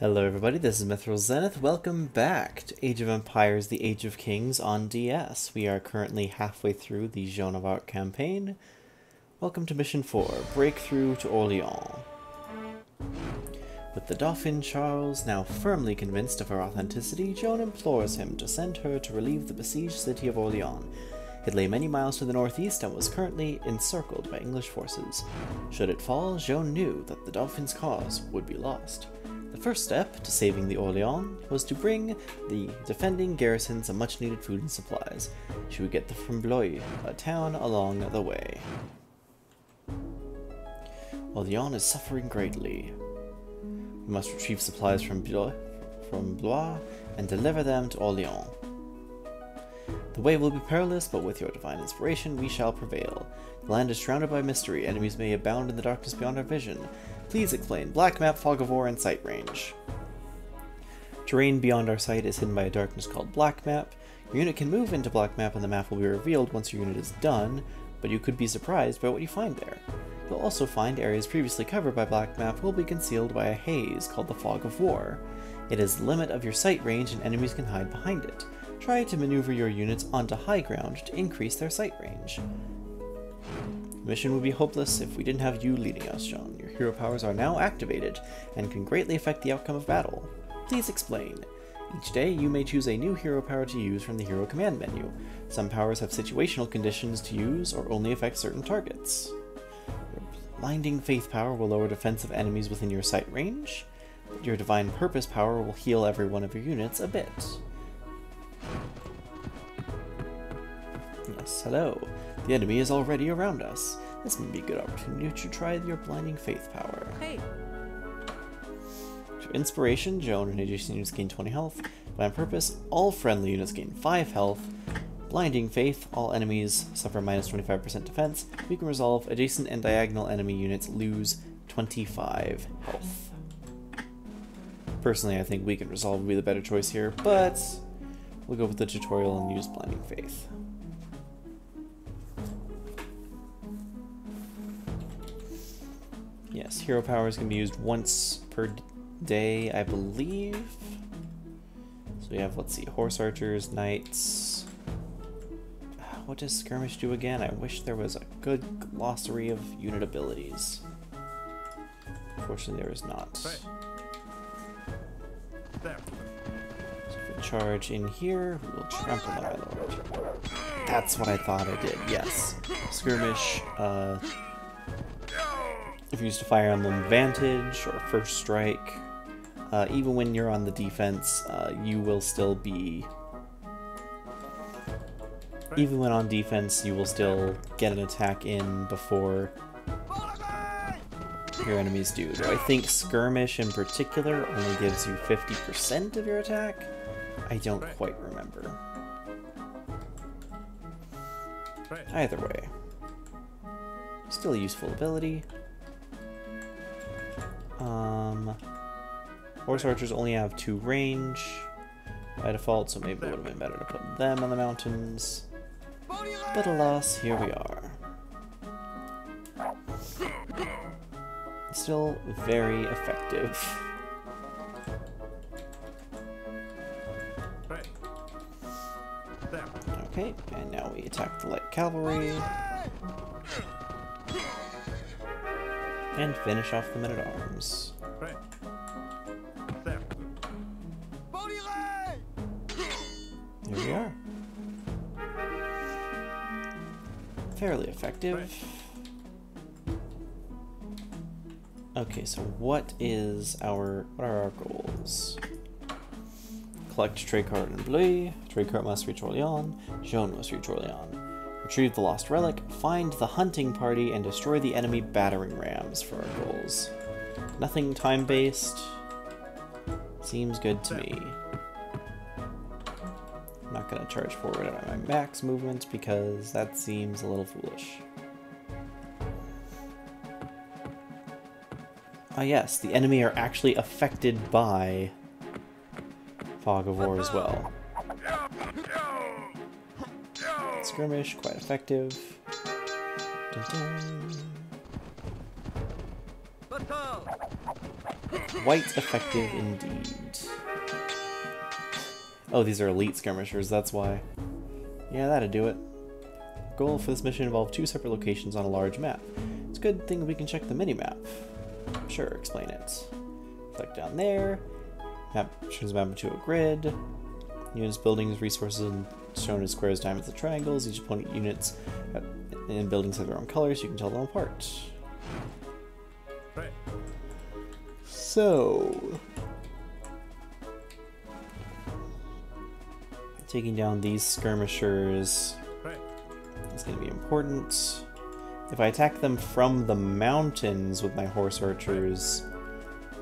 Hello everybody, this is Mythril Zenith. Welcome back to Age of Empires, The Age of Kings on DS. We are currently halfway through the Joan of Arc campaign. Welcome to Mission 4, Breakthrough to Orleans. With the Dauphin Charles now firmly convinced of her authenticity, Joan implores him to send her to relieve the besieged city of Orleans. It lay many miles to the northeast and was currently encircled by English forces. Should it fall, Joan knew that the Dauphin's cause would be lost. The first step to saving the Orleans was to bring the defending garrison some much needed food and supplies. She would get them from Blois, a town along the way. Orleans is suffering greatly. We must retrieve supplies from Blois, from Blois and deliver them to Orleans. The way will be perilous, but with your divine inspiration we shall prevail. The land is surrounded by mystery, enemies may abound in the darkness beyond our vision. Please explain Black Map, Fog of War, and Sight Range. Terrain beyond our sight is hidden by a darkness called Black Map. Your unit can move into Black Map and the map will be revealed once your unit is done, but you could be surprised by what you find there. You'll also find areas previously covered by Black Map will be concealed by a haze called the Fog of War. It is the limit of your sight range and enemies can hide behind it. Try to maneuver your units onto high ground to increase their sight range. The mission would be hopeless if we didn't have you leading us, Joan. Hero powers are now activated and can greatly affect the outcome of battle. Please explain. Each day, you may choose a new hero power to use from the hero command menu. Some powers have situational conditions to use or only affect certain targets. Your Blinding Faith power will lower defensive enemies within your sight range. Your Divine Purpose power will heal every one of your units a bit. Yes, hello. The enemy is already around us. This may be a good opportunity to try your Blinding Faith power. Hey, To Inspiration, Joan and adjacent units gain 20 health. By Purpose, all friendly units gain 5 health. Blinding Faith, all enemies suffer minus 25% defense. Weakened Resolve adjacent and diagonal enemy units lose 25 health. Personally, I think Weakened Resolve would be the better choice here, but we'll go with the tutorial and use Blinding Faith. Yes, hero powers can be used once per day, I believe. So we have, let's see, horse archers, knights. What does skirmish do again? I wish there was a good glossary of unit abilities. Unfortunately, there is not. There. So if we charge in here, we will trample my lord. That's what I thought I did, yes. Skirmish, uh, if you use to Fire Emblem Vantage or First Strike, uh, even when you're on the defense, uh, you will still be. Even when on defense, you will still get an attack in before your enemies do. Though I think Skirmish in particular only gives you 50% of your attack. I don't quite remember. Either way. Still a useful ability. Um, horse archers only have two range by default, so maybe it would have been better to put them on the mountains. But alas, here we are. Still very effective. Okay, and now we attack the light cavalry and finish off the men effective. Okay, so what is our what are our goals? Collect trade cart and Blois. Tricart must reach Orleans. Joan must reach Orleans. Retrieve the lost relic. Find the hunting party and destroy the enemy battering rams for our goals. Nothing time based. Seems good to me. Going to charge forward at my max movement because that seems a little foolish. Ah yes, the enemy are actually affected by Fog of War as well. Skirmish, quite effective. Dun dun. Quite effective indeed. Oh, these are elite skirmishers, that's why. Yeah, that'd do it. Goal for this mission involved two separate locations on a large map. It's a good thing we can check the mini-map. Sure, explain it. Click down there. Map turns the map into a grid. Units, buildings, resources shown as squares, diamonds, and triangles. Each opponent units uh, and buildings have their own colors, so you can tell them apart. Right. So, taking down these skirmishers is going to be important. If I attack them from the mountains with my horse archers,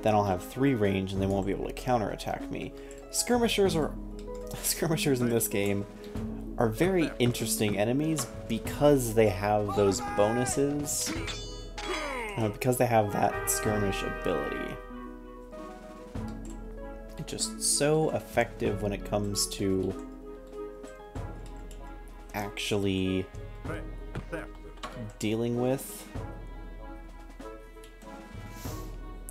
then I'll have three range and they won't be able to counterattack me. Skirmishers are skirmishers in this game are very interesting enemies because they have those bonuses. uh, because they have that skirmish ability. It's just so effective when it comes to actually dealing with.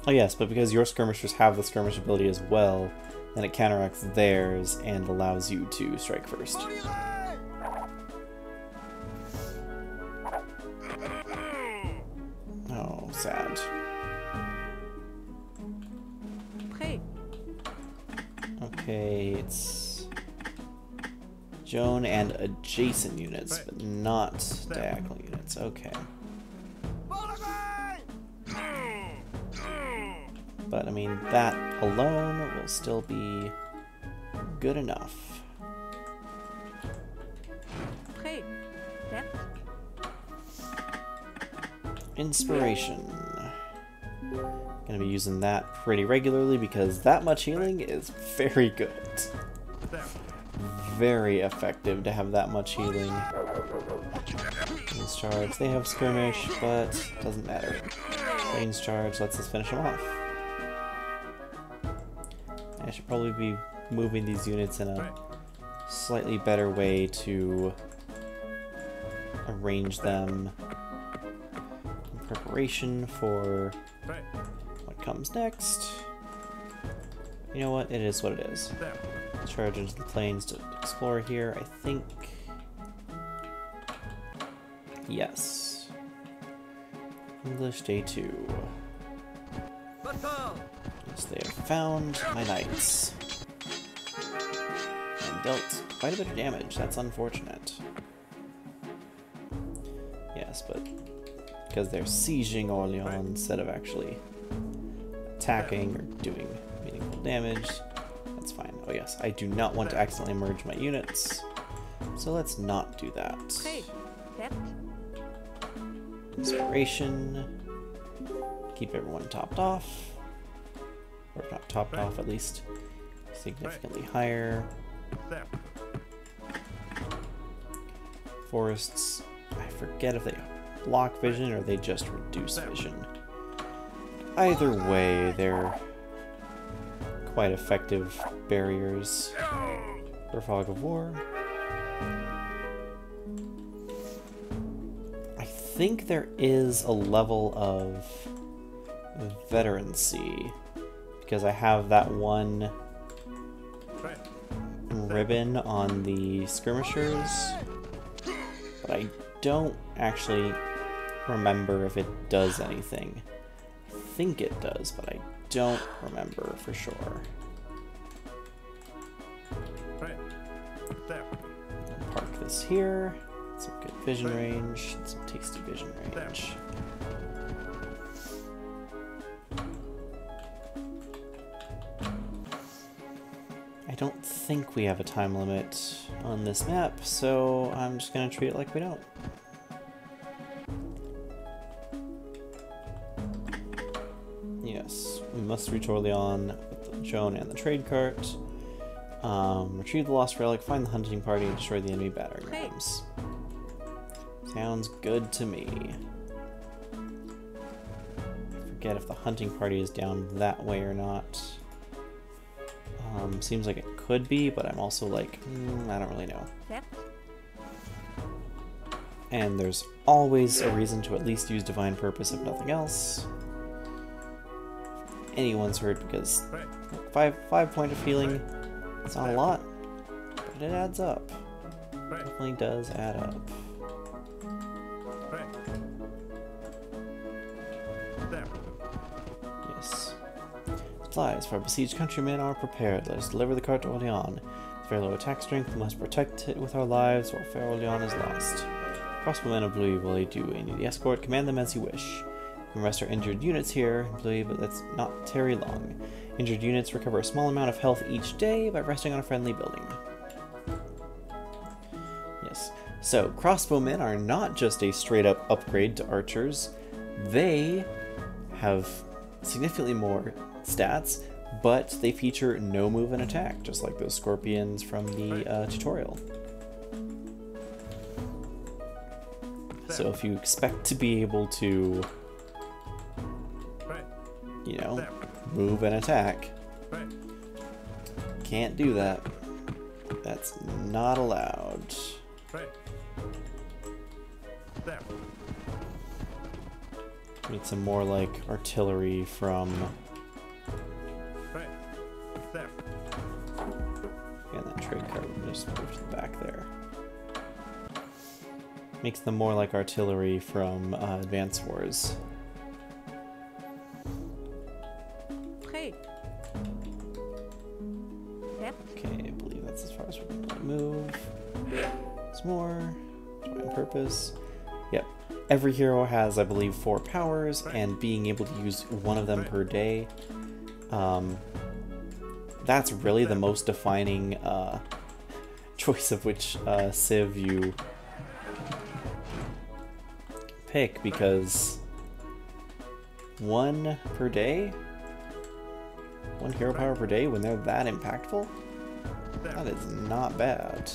Oh yes, but because your skirmishers have the skirmish ability as well, then it counteracts theirs and allows you to strike first. Oh, oh sad. Prêt. Okay, it's Joan and adjacent units, but not diagonal units. Okay. But I mean, that alone will still be good enough. Prêt. Inspiration. Gonna be using that pretty regularly because that much healing is very good. Very effective to have that much healing. Plains charge, they have skirmish, but doesn't matter. Plains charge lets us finish them off. I should probably be moving these units in a slightly better way to arrange them in preparation for what comes next. You know what? It is what it is. Charge into the plains to explore here. I think. Yes. English day two. Yes, they have found my knights. And dealt quite a bit of damage. That's unfortunate. Yes, but because they're sieging Orleans instead of actually attacking or doing meaningful damage, that's fine. Oh yes, I do not want to accidentally merge my units, so let's not do that. Prêt. That. Inspiration. Keep everyone topped off. Or not topped off, at least significantly higher. There. Forests, I forget if they block vision or they just reduce vision. Either way, they're quite effective barriers for Fog of War. I think there is a level of veterancy because I have that one ribbon on the skirmishers, but I don't actually remember if it does anything. I think it does, but I don't remember for sure. Right. There. Park this here. Some good vision range, some tasty vision range. I don't think we have a time limit on this map, so I'm just gonna treat it like we don't. Must reach Orleans with Joan and the trade cart. Um, retrieve the lost relic, find the hunting party, and destroy the enemy battering rams. Sounds good to me. I forget if the hunting party is down that way or not. Um, seems like it could be, but I'm also like, mm, I don't really know. That. And there's always a reason to at least use Divine Purpose if nothing else. Anyone's hurt because five five point of healing. It's not a lot, but it adds up. Prêt. Definitely does add up. Yes. Supplies for our besieged countrymen are prepared. Let us deliver the cart to Orleans. With very low attack strength, we must protect it with our lives, or fair Orleans is lost. Crossbowmen of Blois will aid you in the escort. Command them as you wish. Can rest our injured units here but let's not tarry long. Injured units recover a small amount of health each day by resting on a friendly building. Yes. So, crossbowmen are not just a straight up upgrade to archers, they have significantly more stats, but they feature no move and attack, just like those scorpions from the uh, tutorial. So if you expect to be able to. You know, move and attack, can't do that. That's not allowed. Need some more like artillery from and that trade cart will just move back there. Makes them more like artillery from uh, Advance Wars. Some more. Join purpose. Yep. Every hero has, I believe, four powers, and being able to use one of them per day. Um, that's really the most defining uh, choice of which uh, Civ you pick, because one per day? One hero power per day when they're that impactful? That is not bad.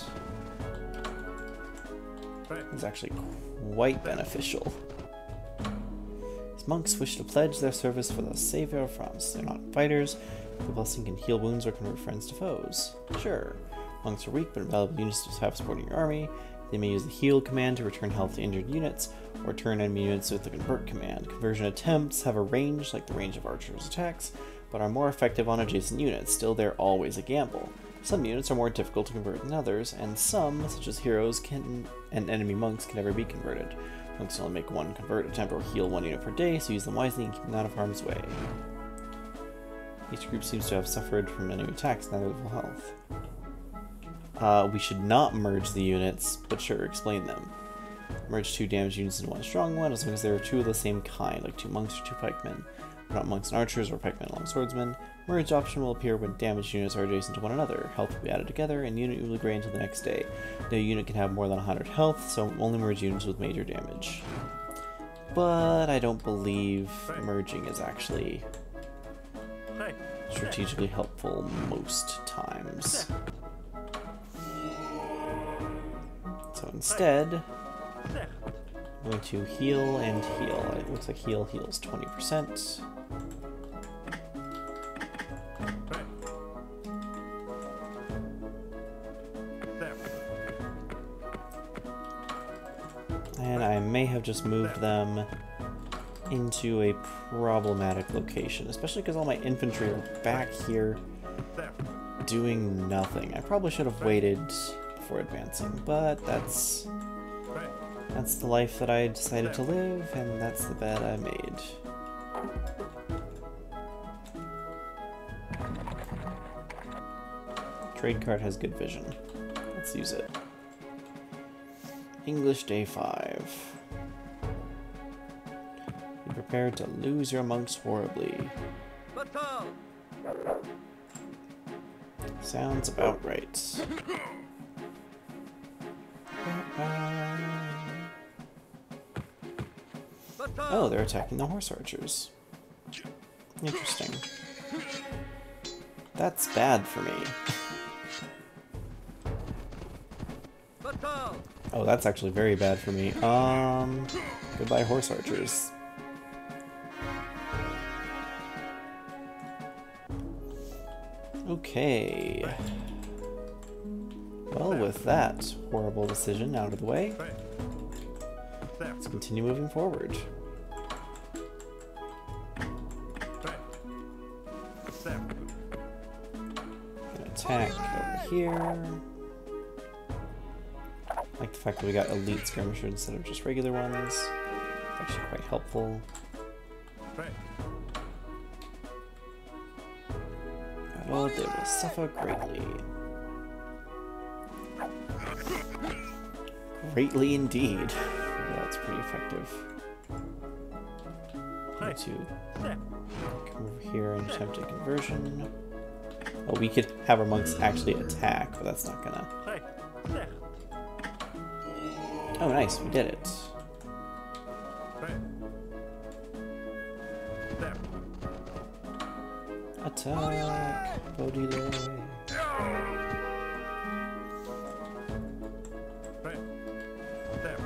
It's actually quite beneficial. As monks wish to pledge their service for the Savior of France. They're not fighters. The blessing can heal wounds or convert friends to foes. Sure, monks are weak, but valuable units to have supporting your army. They may use the heal command to return health to injured units, or turn enemy units with the convert command. Conversion attempts have a range like the range of archers' attacks, but are more effective on adjacent units. Still, they're always a gamble. Some units are more difficult to convert than others, and some, such as heroes, can and enemy monks can never be converted. Monks only make one convert attempt or heal one unit per day, so use them wisely and keep them out of harm's way. Each group seems to have suffered from enemy attacks, neither full health. Uh, we should not merge the units, but sure, explain them. Merge two damaged units into one strong one, as long as they are two of the same kind, like two monks or two pikemen. Not monks and archers or pikemen along swordsmen. Merge option will appear when damaged units are adjacent to one another. Health will be added together, and unit will gray until the next day. No unit can have more than 100 health, so only merge units with major damage. But I don't believe merging is actually strategically helpful most times. So instead, going to heal and heal. It looks like heal heals 20%. And I may have just moved them into a problematic location, especially because all my infantry are back here doing nothing. I probably should have waited before advancing, but that's. That's the life that I decided to live, and that's the bet I made. Trade cart has good vision. Let's use it. English Day 5. Be prepared to lose your monks horribly. Uh, Sounds about right. Oh, they're attacking the horse archers. Interesting. That's bad for me. Oh, that's actually very bad for me. Um, goodbye horse archers. Okay. Well, with that horrible decision out of the way, let's continue moving forward. Here. like the fact that we got elite skirmishers instead of just regular ones. Actually quite helpful. Right. Oh, they will suffer greatly. Greatly indeed. That's pretty effective. To There. come over here and attempt a conversion. We could have our monks actually attack, but that's not gonna. Oh, nice, we did it. Attack! Right. Yep.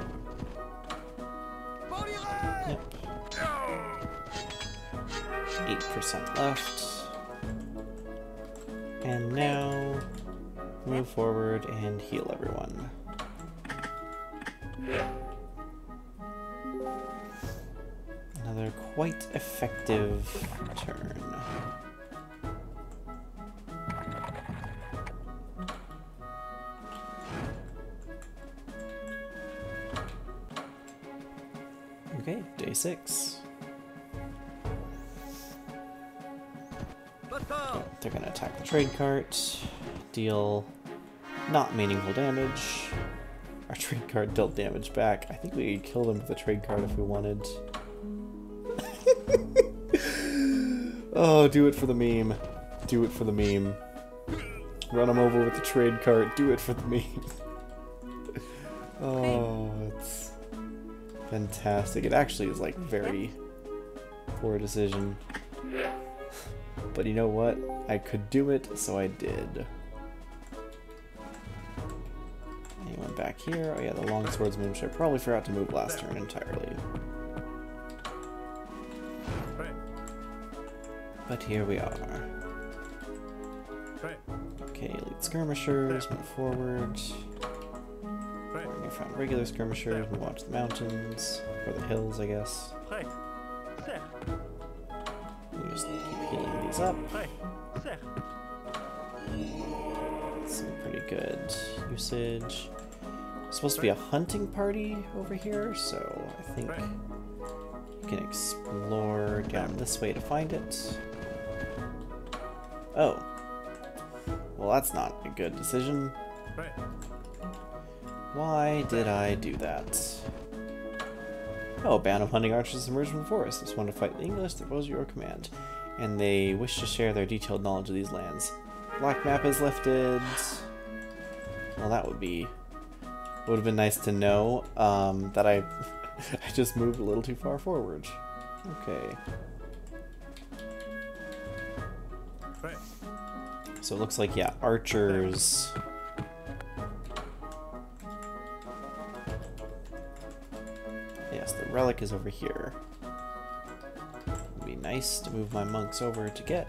8% left. And now, move forward and heal everyone. Another quite effective turn. Okay, day six. Attack the trade cart, deal not meaningful damage. Our trade cart dealt damage back. I think we could kill them with the trade cart if we wanted. oh, do it for the meme. Do it for the meme. Run them over with the trade cart. Do it for the meme. oh, it's fantastic. It actually is like very poor decision. But you know what? I could do it, so I did. He went back here? Oh yeah, the long swordsman, which I probably forgot to move last turn entirely. But here we are. Okay, elite skirmishers, move forward. We found regular skirmishers, on to the mountains, or the hills, I guess. Right. There. We just keep healing these up. Some pretty good usage. supposed to be a hunting party over here, so I think you can explore down this way to find it. Oh. Well, that's not a good decision. Why did I do that? Oh, a band of hunting archers emerged from the forest. This one to fight the English, that was your command. And they wish to share their detailed knowledge of these lands. Black map is lifted. Well, that would be... Would have been nice to know um, that I, I just moved a little too far forward. Okay. So it looks like, yeah, archers... Yes, the relic is over here. Nice to move my monks over to get.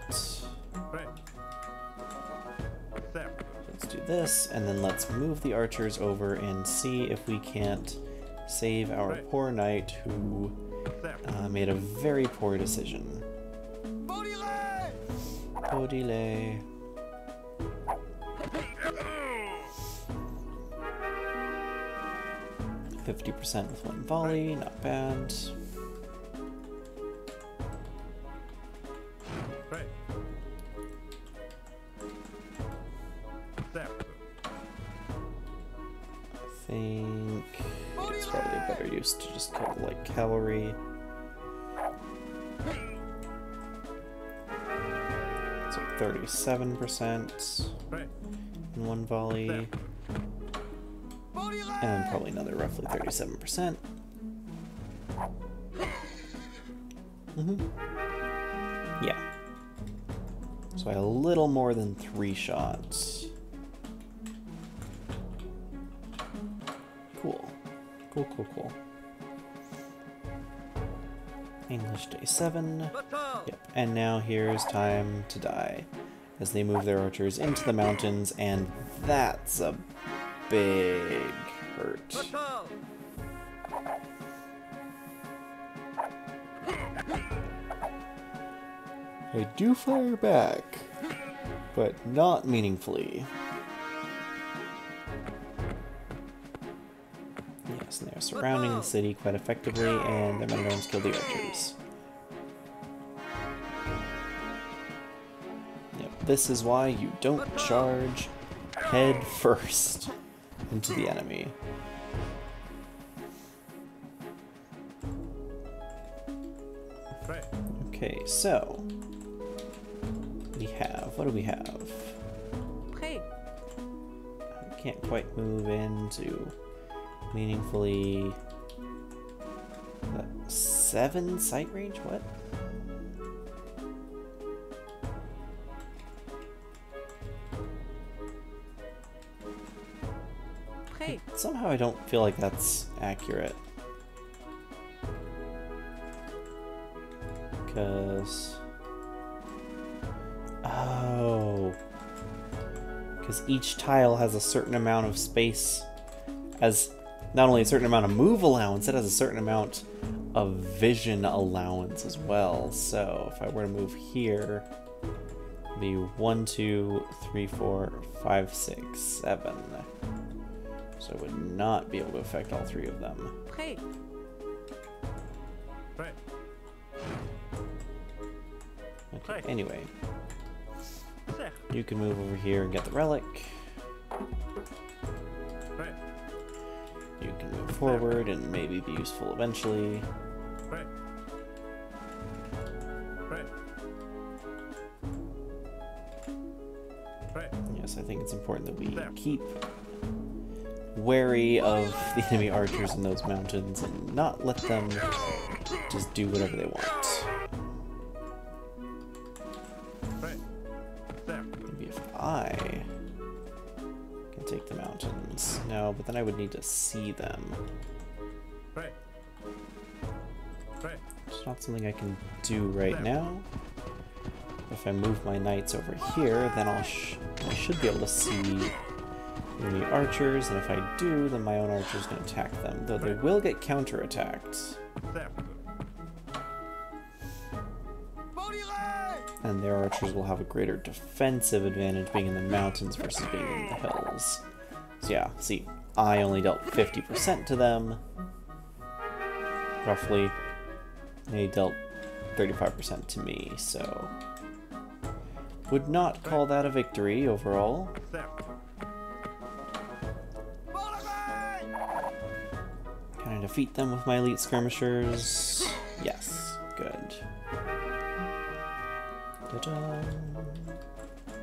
Let's do this, and then let's move the archers over and see if we can't save our poor knight who uh, made a very poor decision. Odile. Fifty percent with one volley, not bad. Percent in one volley, and then probably another roughly thirty-seven percent. Mm-hmm. Yeah. So I had a little more than three shots. Cool. Cool, cool, cool. English day seven. Yep, and now here's time to die. As they move their archers into the mountains, and that's a big hurt. I do fire back, but not meaningfully. Yes, and they're surrounding the city quite effectively, and their men kill the archers. This is why you don't charge head first into the enemy. Okay, so we have what do we have? I can't quite move into meaningfully uh, seven sight range. What? Somehow I don't feel like that's accurate. Because. Oh. Because each tile has a certain amount of space as not only a certain amount of move allowance, it has a certain amount of vision allowance as well. So if I were to move here, be one, two, three, four, five, six, seven. So it would not be able to affect all three of them. Prêt. Right. Okay, Right. anyway, Certes. you can move over here and get the relic. Right. You can move forward and maybe be useful eventually. Right. Right. Right. Yes, I think it's important that we There. keep wary of the enemy archers in those mountains and not let them just do whatever they want. Maybe if I can take the mountains. No, but then I would need to see them. It's not something I can do right now. If I move my knights over here, then I'll sh I should be able to see enemy archers, and if I do, then my own archers can attack them, though they will get counterattacked. And their archers will have a greater defensive advantage being in the mountains versus being in the hills. So yeah, see, I only dealt 50% to them, roughly. They dealt 35% to me, so... Would not call that a victory overall. Defeat them with my elite skirmishers? Yes, good.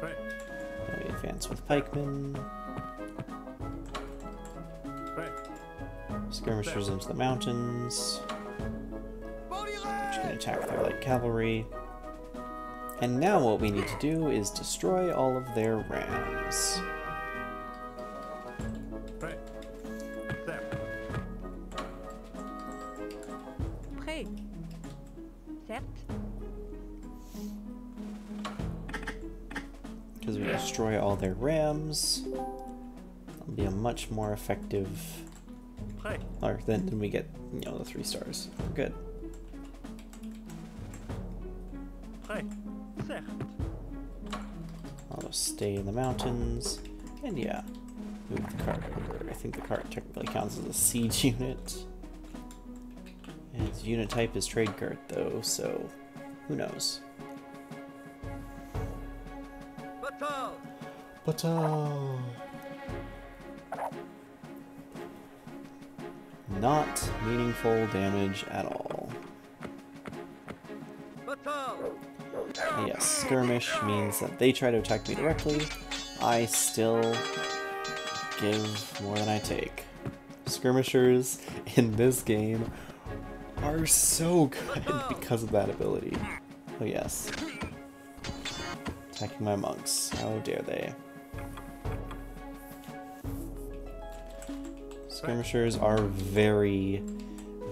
Right. We advance with pikemen. Right. Skirmishers into the mountains. Which can attack their light cavalry. And now what we need to do is destroy all of their rams. Rams, it'll be a much more effective. Prêt. Or then, then we get, you know, the three stars. We're good. Certes. I'll just stay in the mountains. And yeah, move the cart over. I think the cart technically counts as a siege unit. And its unit type is trade cart though, so who knows. But uh not meaningful damage at all. Yes, skirmish means that they try to attack me directly. I still give more than I take. Skirmishers in this game are so good because of that ability. Oh yes. Attacking my monks. How dare they? Skirmishers are very,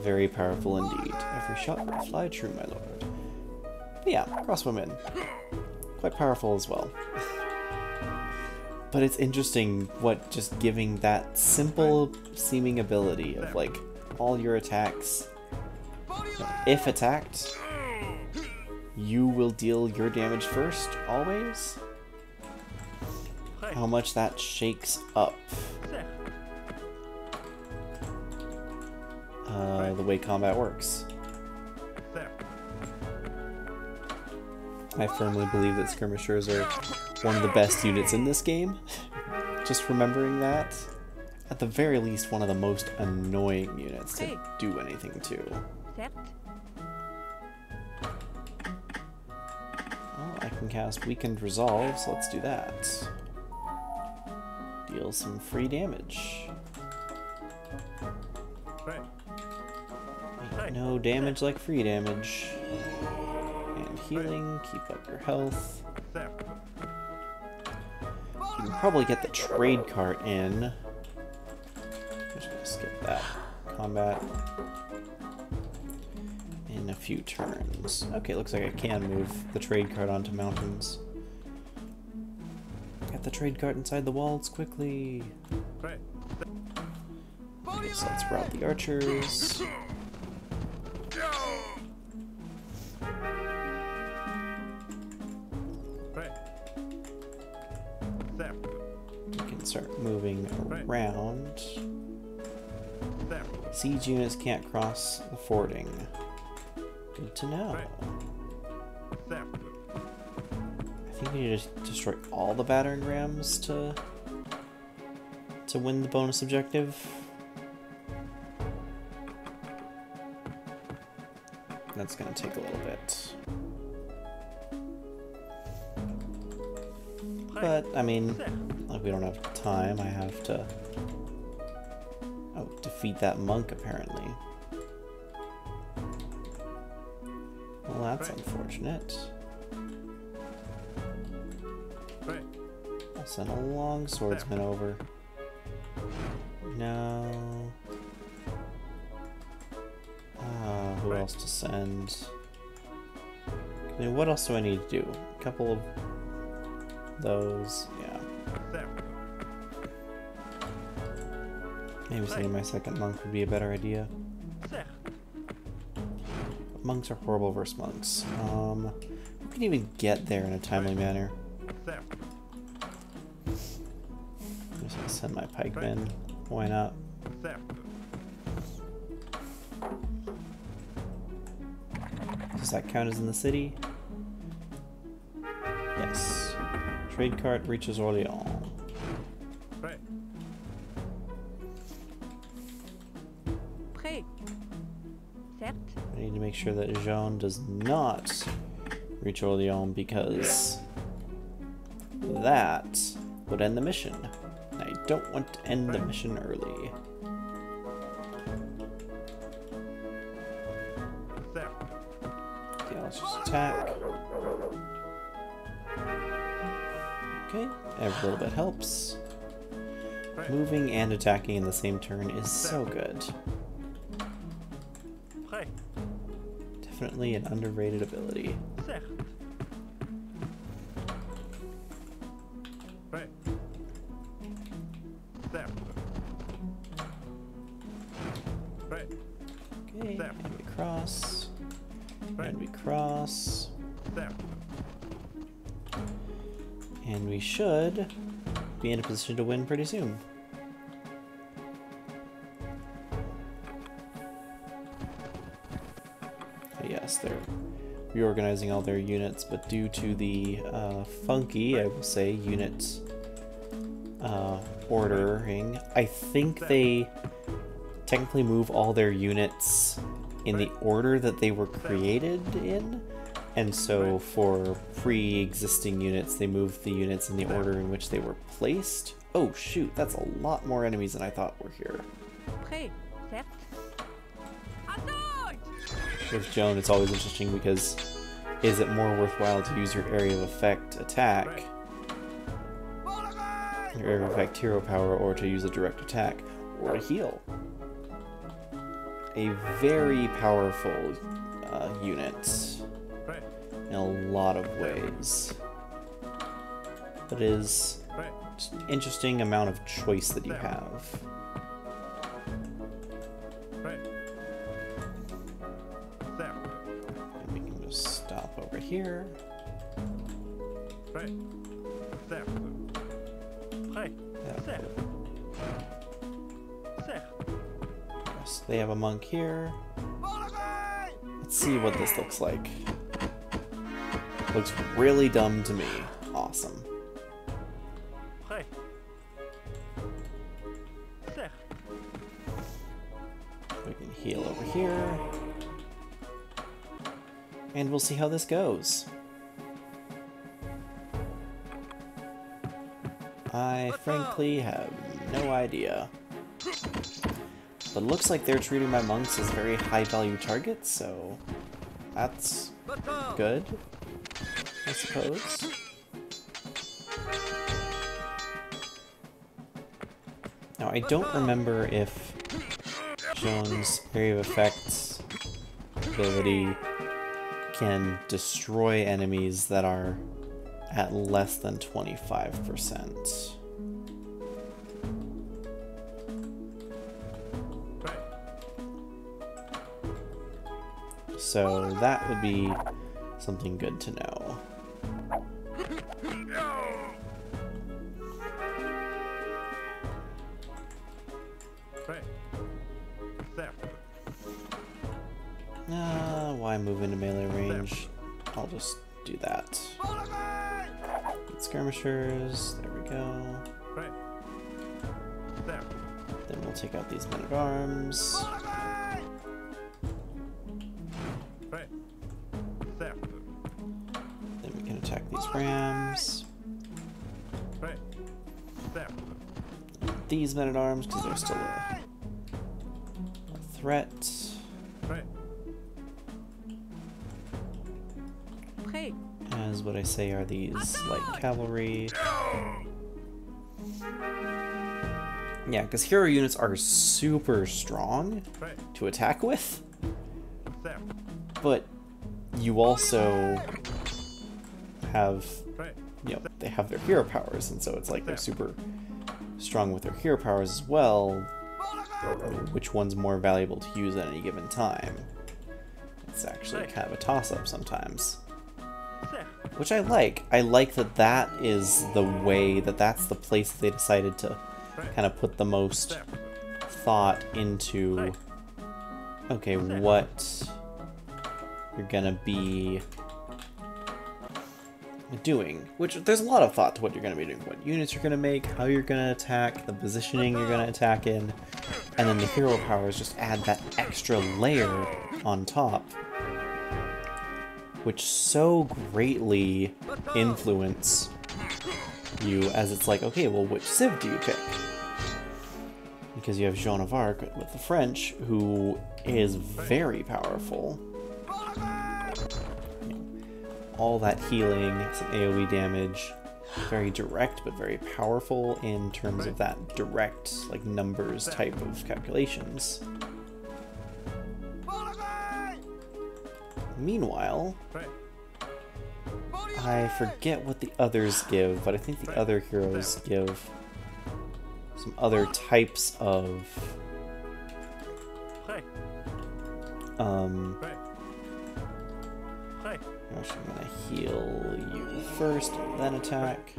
very powerful indeed. Every shot will fly true, my lord. But yeah, crossbowmen. Quite powerful as well. but it's interesting what just giving that simple seeming ability of like all your attacks, if attacked, you will deal your damage first, always. How much that shakes up uh, the way combat works. I firmly believe that skirmishers are one of the best units in this game. Just remembering that. At the very least, one of the most annoying units to do anything to. Well, I can cast Weakened Resolve, so let's do that. Deal some free damage. Prêt. No damage like free damage. And healing, keep up your health. You can probably get the trade cart in. I'm just gonna skip that. Combat. In a few turns. Okay, looks like I can move the trade cart onto mountains. Get the trade cart inside the walls quickly. Okay, so let's route the archers. Around. Siege units can't cross the fording. Good to know. I think we need to destroy all the battering rams to to win the bonus objective. That's gonna take a little bit. But I mean, We don't have time, I have to Oh, defeat that monk apparently. Well that's Right. unfortunate. Prêt. I'll send a long swordsman over. No. Ah, who Right. else to send? I mean, what else do I need to do? A couple of those, yeah. Maybe sending my second monk would be a better idea. Monks are horrible versus monks. Um, we can even get there in a timely manner. I'm just gonna send my pikemen. Why not? Does that count as in the city? Yes. Trade cart reaches Orleans. I need to make sure that Jean does not reach Orleans because that would end the mission. I don't want to end the mission early. Okay, let's just attack. Okay, every little bit helps. Moving and attacking in the same turn is so good. Definitely an underrated ability. Okay, and we cross. And we cross. And we should be in a position to win pretty soon. Reorganizing all their units, but due to the uh, funky, I will say, unit uh, ordering, I think they technically move all their units in the order that they were created in. And so for pre-existing units, they move the units in the order in which they were placed. Oh shoot, that's a lot more enemies than I thought were here. Prêt. Certes. Attaque! With Joan, it's always interesting because is it more worthwhile to use your area of effect attack, your area of effect hero power, or to use a direct attack, or to heal? A very powerful uh, unit in a lot of ways. But it is an interesting amount of choice that you have. Over here. Certes. Prêt. Yeah. Certes. Certes. So they have a monk here. Let's see what this looks like. Looks really dumb to me. Awesome. We can heal over here. And we'll see how this goes. I frankly have no idea. But it looks like they're treating my monks as very high value targets, so that's good, I suppose. Now, I don't remember if Joan's area of effects ability can destroy enemies that are at less than 25%. So that would be something good to know. Why move into melee range? I'll just do that. Skirmishers, there we go. Then we'll take out these men at arms. Then we can attack these rams. These men at arms because they're still a, say are these light cavalry. Yeah, because hero units are super strong to attack with, but you also have, you know, they have their hero powers, and so it's like they're super strong with their hero powers as well. Which one's more valuable to use at any given time? It's actually kind of a toss up sometimes. Which I like. I like that that is the way that that's the place they decided to kind of put the most thought into. Okay, what you're gonna be doing? Which there's a lot of thought to what you're gonna be doing. What units you're gonna make, how you're gonna attack, the positioning you're gonna attack in, and then the hero powers just add that extra layer on top which so greatly influence you as it's like, okay, well, which civ do you pick? Because you have Joan of Arc with the French, who is very powerful. All that healing, some AoE damage, very direct but very powerful in terms of that direct, like numbers type of calculations. Meanwhile, I forget what the others give, but I think the other heroes give some other types of um. Actually, I'm gonna heal you first, then attack.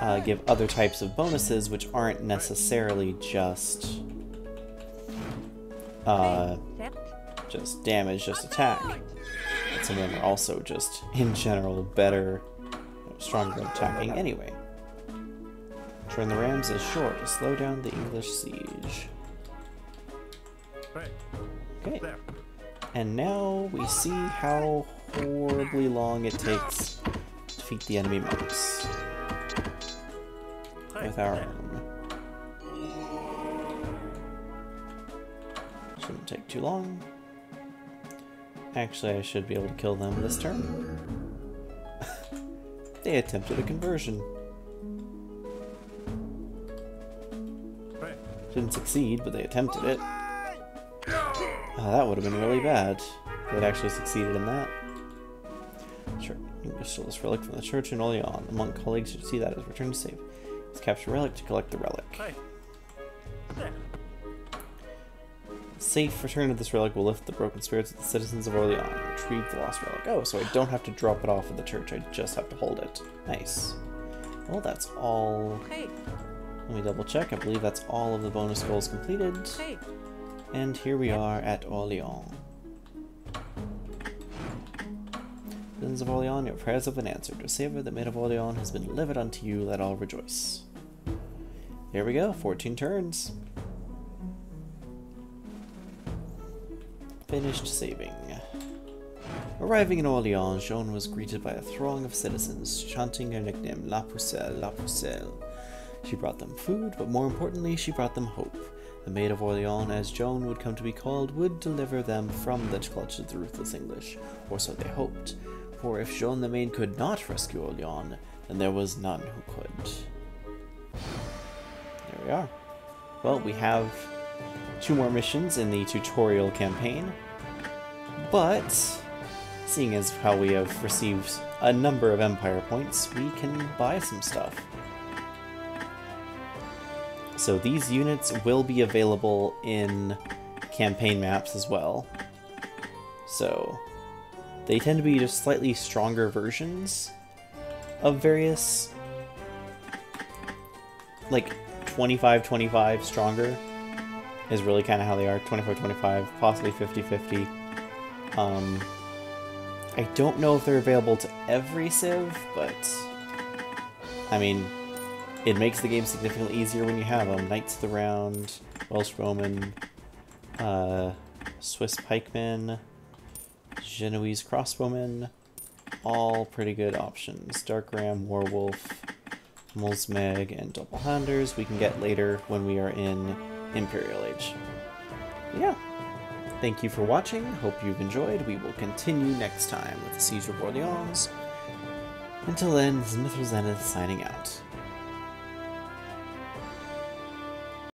Uh, give other types of bonuses, which aren't necessarily just uh. Just damage, just attack. But some of them are also just, in general, better, stronger at attacking anyway. Turn the rams is short to slow down the English siege. Okay, and now we see how horribly long it takes to defeat the enemy monks with our own. Shouldn't take too long. Actually, I should be able to kill them this turn. they attempted a conversion. Didn't succeed, but they attempted it. Ah, that would have been really bad. They'd actually succeeded in that. Sure, English stole this relic from the church and Orleans. The monk colleagues should see that as return to safe. Let's capture relic to collect the relic. Safe return of this relic will lift the broken spirits of the citizens of Orleans. Retrieve the lost relic. Oh, so I don't have to drop it off at the church, I just have to hold it. Nice. Well, that's all. Hey, Let me double check. I believe that's all of the bonus goals completed. hey, And here we are at Orleans. Citizens of Orleans, your prayers have been answered. The savor the maid of Orleans has been delivered unto you. Let all rejoice. There we go. 14 turns. Finished saving. Arriving in Orleans, Joan was greeted by a throng of citizens, chanting her nickname La Pucelle, La Pucelle. She brought them food, but more importantly, she brought them hope. The Maid of Orleans, as Joan would come to be called, would deliver them from the clutches of the ruthless English, or so they hoped. For if Joan the Maid could not rescue Orleans, then there was none who could. There we are. Well, we have two more missions in the tutorial campaign, but seeing as how we have received a number of Empire points, we can buy some stuff. So these units will be available in campaign maps as well. So they tend to be just slightly stronger versions of various like 25 25 stronger is really kind of how they are 25 25 possibly 50 50 um i don't know if they're available to every civ but i mean it makes the game significantly easier when you have them knights of the round welsh roman uh swiss pikemen genoese crossbowmen all pretty good options. Dark ram warwolf Mons Meg and Double Handers we can get later when we are in Imperial Age. Yeah. Thank you for watching. Hope you've enjoyed. We will continue next time with the Siege of Orleans. Until then, is Zenith signing out.